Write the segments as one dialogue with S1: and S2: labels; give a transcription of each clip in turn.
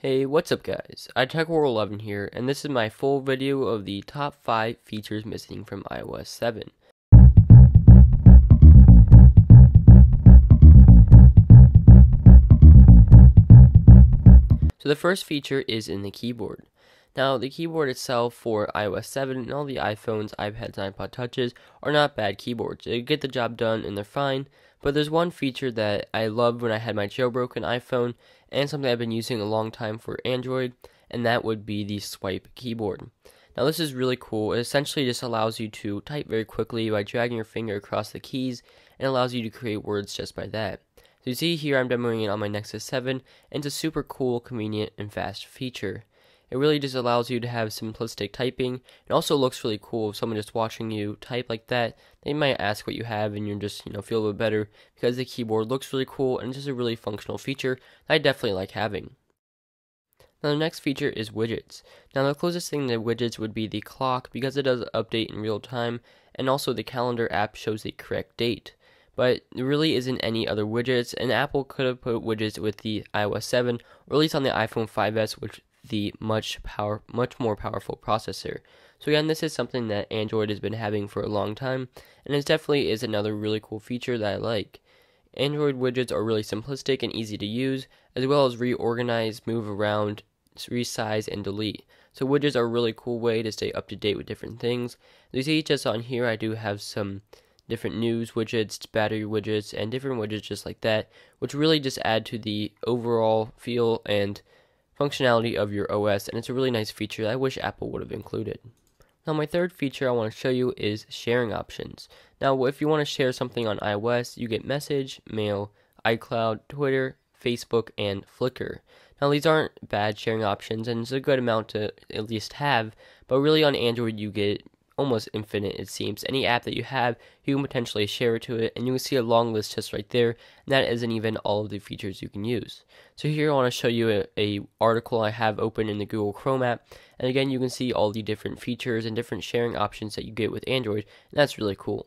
S1: Hey, what's up guys? iTechWorld11 here, and this is my full video of the top 5 features missing from iOS 7. So the first feature is in the keyboard. Now, the keyboard itself for iOS 7 and all the iPhones, iPads, and iPod Touches are not bad keyboards. They get the job done and they're fine, but there's one feature that I loved when I had my jailbroken iPhone and something I've been using a long time for Android, and that would be the swipe keyboard. Now, this is really cool. It essentially just allows you to type very quickly by dragging your finger across the keys and allows you to create words just by that. So you see here I'm demoing it on my Nexus 7, and it's a super cool, convenient, and fast feature. It really just allows you to have simplistic typing. It also looks really cool if someone just watching you type like that. They might ask what you have and you're just, you know, feel a bit better because the keyboard looks really cool and it's just a really functional feature that I definitely like having. Now the next feature is widgets. Now the closest thing to widgets would be the clock because it does update in real time and also the calendar app shows the correct date. But there really isn't any other widgets and Apple could have put widgets with the iOS 7 or at least on the iPhone 5s which the much power much more powerful processor. So again, this is something that Android has been having for a long time, and it definitely is another really cool feature that I like. Android widgets are really simplistic and easy to use, as well as reorganize, move around, resize, and delete. So widgets are a really cool way to stay up to date with different things. As you see just on here, I do have some different news widgets, battery widgets, and different widgets just like that, which really just add to the overall feel and functionality of your OS, and it's a really nice feature that I wish Apple would have included. Now, my third feature I want to show you is sharing options. Now, if you want to share something on iOS, you get Message, Mail, iCloud, Twitter, Facebook, and Flickr. Now, these aren't bad sharing options, and it's a good amount to at least have, but really on Android, you get almost infinite, it seems. Any app that you have, you can potentially share it to it, and you can see a long list just right there, and that isn't even all of the features you can use. So here I want to show you a, a article I have open in the Google Chrome app, and again, you can see all the different features and different sharing options that you get with Android, and that's really cool.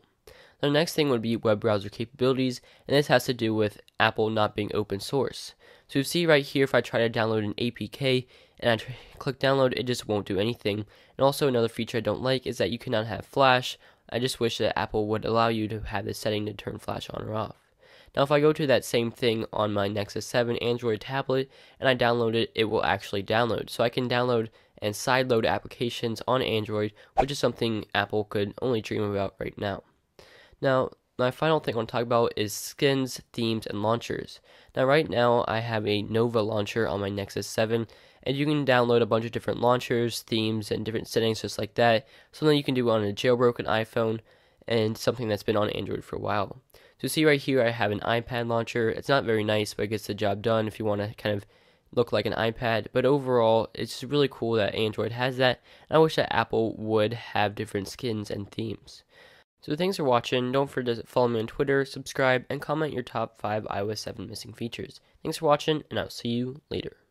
S1: The next thing would be web browser capabilities, and this has to do with Apple not being open source. So you see right here, if I try to download an APK and I click download, it just won't do anything. And also another feature I don't like is that you cannot have Flash. I just wish that Apple would allow you to have the setting to turn Flash on or off. Now, if I go to that same thing on my Nexus 7 Android tablet and I download it, it will actually download. So I can download and sideload applications on Android, which is something Apple could only dream about right now. Now, my final thing I want to talk about is skins, themes, and launchers. Now, right now, I have a Nova launcher on my Nexus 7, and you can download a bunch of different launchers, themes, and different settings just like that. Something you can do on a jailbroken iPhone, and something that's been on Android for a while. So, see right here, I have an iPad launcher. It's not very nice, but it gets the job done if you want to kind of look like an iPad. But overall, it's really cool that Android has that. And I wish that Apple would have different skins and themes. So thanks for watching. Don't forget to follow me on Twitter, subscribe, and comment your top 5 iOS 7 missing features. Thanks for watching, and I'll see you later.